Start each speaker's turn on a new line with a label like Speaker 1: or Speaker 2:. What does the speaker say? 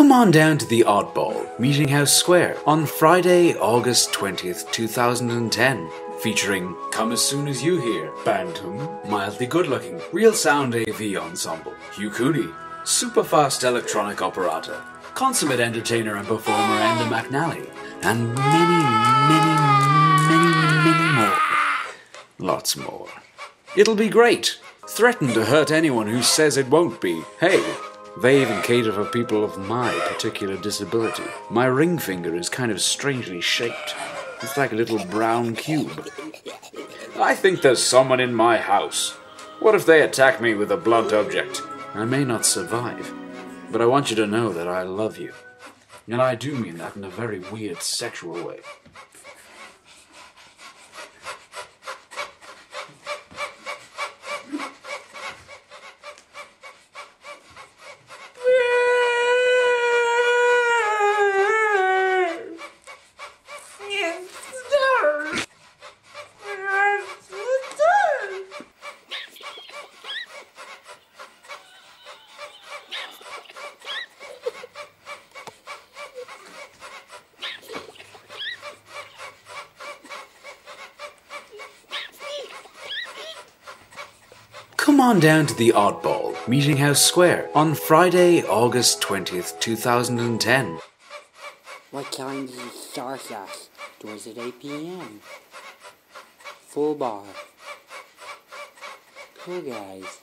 Speaker 1: Come on down to the Oddball, Meeting House Square, on Friday, August 20th, 2010. Featuring Come As Soon As You Hear, Bantum, Mildly Good Looking, Real Sound AV Ensemble, Hugh Cooney, Supafast electronic operata, consummate entertainer and performer Enda McNally, and many, many, many, many more. Lots more. It'll be great. Threaten to hurt anyone who says it won't be. Hey, they even cater for people of my particular disability. My ring finger is kind of strangely shaped. It's like a little brown cube. I think there's someone in my house. What if they attack me with a blunt object? I may not survive, but I want you to know that I love you. And I do mean that in a very weird sexual way. Come on down to the Oddball, Meeting House Square, on Friday, August 20th, 2010.
Speaker 2: What time does it start? Doors at 8 p.m. Full bar. Cool guys.